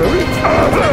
Three.